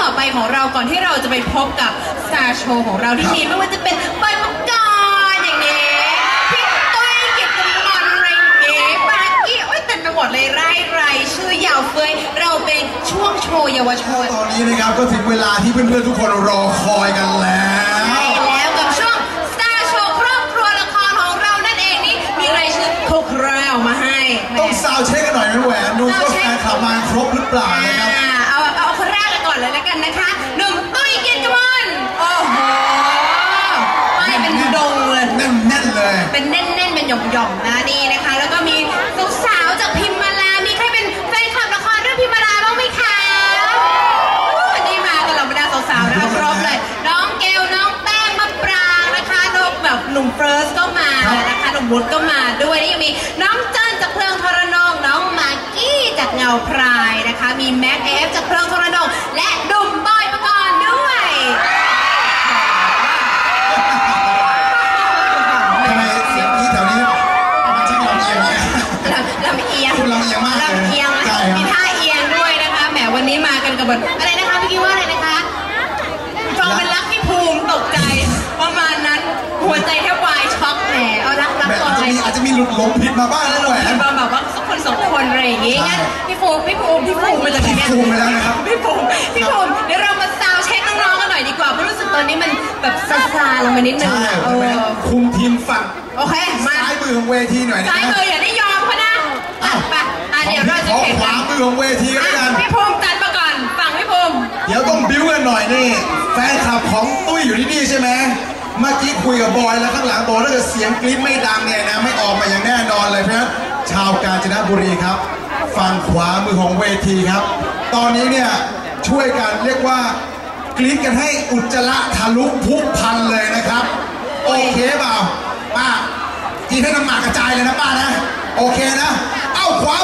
ต่อไปของเราก่อนที่เราจะไปพบกับ Star Show ของเราที่มีไม่ว่าจะเป็นใบมังกรอย่างนี้พี่ตุ้ยกิตติมนต์อะไรอย่างนี้ปากกี้โอ้ยเต็มไปหมดเลยไร่ไรชื่อยาวเฟ้ยเราเป็นช่วงโชว์เยาวชนตอนนี้นะครับก็ถึงเวลาที่เพื่อนๆทุกคนรอคอยกันแล้วใช่แล้วกับช่วง Star Show ครอบครัวละครของเรานั่นเองนี่มีรายชื่อคร่าวๆมาให้แหมต้อง sound check กันหน่อยนะแหวนดูว่าแฟนคลับมาครบหรือเปล่านะครับอ่าเอา นๆเป็นหย่อมๆนะนี่นะคะ แล้วก็มีสาวจากพิมมาลา มีใครเป็นแฟนคลับละครเรื่องพิมมาลาบ้างไหมคะวันนี้มากันเหล่าบรรดาสาวๆนะคะครบเลย น้องเกลน้องแป้งมะปรางนะคะนกแบบหนุ่มเฟิร์สก็มานะคะหนุ่มวุฒิก็มาด้วยนี่ยังมีน้องเจิ้นจากเพลิงทรนงน้องมากกี้จากเงาพรายนะคะ มีแม็กเอฟจากเพลิงทรนง กันกับบทอะไรนะคะพี่กี้ว่าอะไรนะคะฟังเป็นรักพี่ภูมิตกใจ ประมาณนั้นหัวใจแทบวายช็อกแหมเอารักรักแบบก่ออาจนจะมีอาจจะมีหลุดหลงผิดมาบ้างนะแหวนมาแบบว่าสักคนสองคนอะไรอย่างงี้ใช่งั้นพี่ภูมิพี่ภูมิพี่ภูมิมาจากไหนเนี่ยพี่ภูมิไปแล้วนะครับพี่ภูมิพี่ภูมิเดี๋ยวเรามา sound check น้องๆกันหน่อยดีกว่าเพราะรู้สึกตอนนี้มันแบบซาซาๆลงมานิดนึงใช่อะเอแหวนอคุมทีมฝั่งโอเคมาซ้ายมือของเวทีหน่อยนะซ้ายมืออย่าได้ยอมเขานะอะไปอะเดี๋ยวเราจะขอแข่งขกัวานมือของเวทีก็แล้วกันพี่ภูมิจัดมาก่อนฝั่งพี่ภูมิ เดี๋ยวต้องบิ้วกั นี่แฟนคลับของตุ้ยอยู่ที่นี่ใช่ไหมเมื่อกี้คุยกับบอยแล้วข้างหลังบอกถ้าเกิดเสียงกรี๊ดไม่ดังเนี่ยนะไม่ออกมาอย่างแน่นอนเลยเพราะฉะนั้นชาวกาญจนบุรีครับฝั่งขวามือของเวทีครับ ตอนนี้เนี่ยช่วยกันเรียกว่ากรี๊ดกันให้อุจจาระทะลุพุพันเลยนะครับ โอเคเปล่าป้ากินให้น้ำหมากกระจายเลยนะป้านะ โอเคนะ เอ้าขวา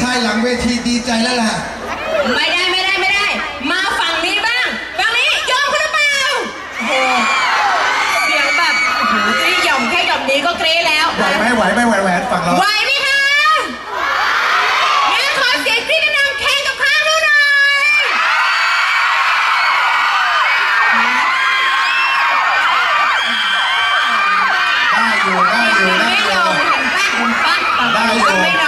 ชายหลังเวทีดีใจแล้วล่ะ ไม่ได้ไม่ได้ไม่ได้ มาฝั่งนี้บ้างฝั่งนี้ยอมคุณหรือเปล่าโอ้โหเสียงแบบโอ้โหที่หย่อมแค่หย่อมนี้ก็เกรดแล้ว ไหวไหมไหวไหมไหวแหวนฝั่งเราไหวไหมคะงั้นขอเสียงกรี๊ดดังๆแข่งกับข้างนู้นหน่อยได้อยู่ได้อยู่ได้ไม่อยอยู่มเห็นปะเห็นปะได้อยู่ก็ไม่น้อย